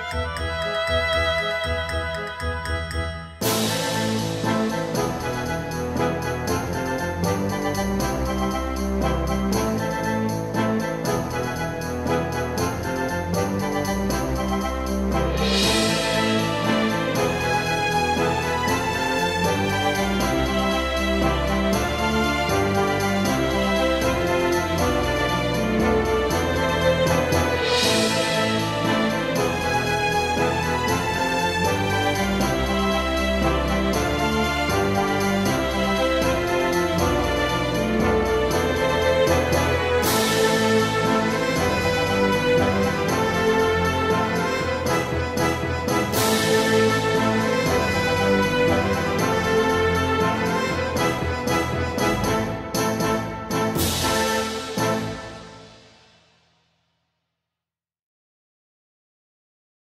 Música